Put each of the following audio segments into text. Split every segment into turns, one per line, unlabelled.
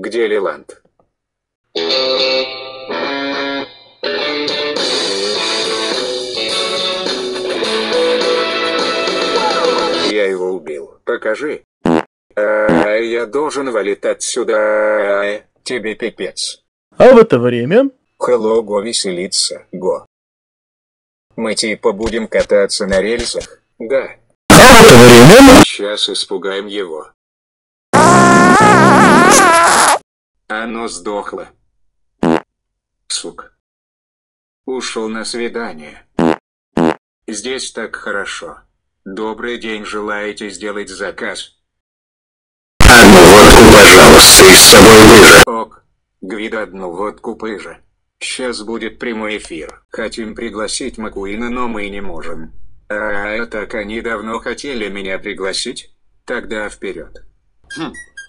Где Лиланд? Я его убил. Покажи. А, я должен валить отсюда. А, тебе пипец.
А в это время...
Хэлло, Го веселится, Го. Мы типа будем кататься на рельсах? Да.
А в это время...
Сейчас испугаем его. Оно сдохло. Сука. Ушел на свидание. Здесь так хорошо. Добрый день, желаете сделать заказ?
Одну водку, пожалуйста, и с собой лыжи.
Ок. Гвида одну водку пыжа. Сейчас будет прямой эфир. Хотим пригласить Макуина, но мы не можем. А так они давно хотели меня пригласить? Тогда вперед. Хм.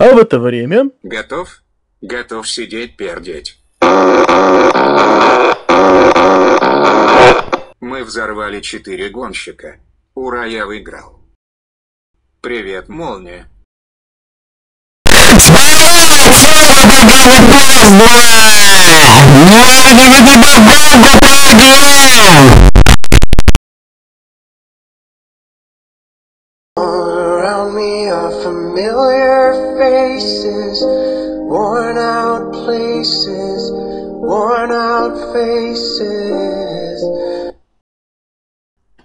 А в это время...
Готов? Готов сидеть пердеть. Мы взорвали четыре гонщика. Ура, я выиграл. Привет, молния.
All around me are familiar faces, worn out places, worn out faces.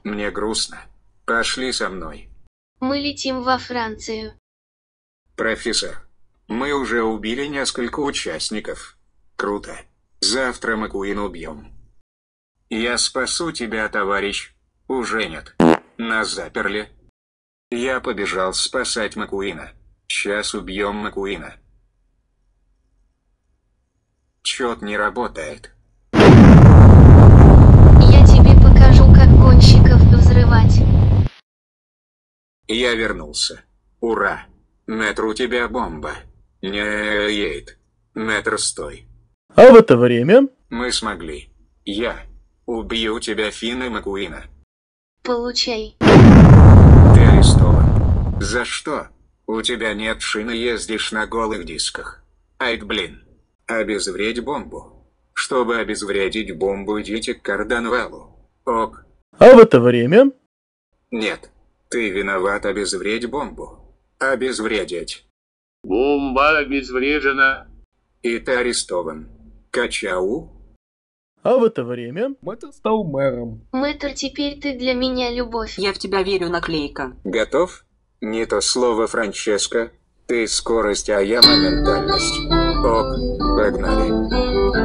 Мне грустно. Пошли со мной.
Мы летим во Францию.
Профессор, мы уже убили несколько участников. Круто. Завтра Макуин убьем. Я спасу тебя, товарищ. Уже нет. Нас заперли. Я побежал спасать Макуина. Сейчас убьем Макуина. Чет не работает.
Я тебе покажу, как гонщиков взрывать.
Я вернулся. Ура. Метр, у тебя бомба. Не едет. Метр, стой.
А в это время...
Мы смогли. Я убью тебя, Финна Макуина.
Получай.
Ты арестован. За что? У тебя нет шины, ездишь на голых дисках. Айд, блин. Обезвредь бомбу. Чтобы обезвредить бомбу, идите к Карданвеллу. Ок.
А в это время...
Нет. Ты виноват обезвредь бомбу. Обезвредить.
Бомба обезврежена.
И ты арестован. Качау?
А в это время...
Мэтр стал мэром.
Мэтр, теперь ты для меня любовь.
Я в тебя верю, наклейка.
Готов? Не то слово, Франческо. Ты скорость, а я моментальность. Ок, погнали.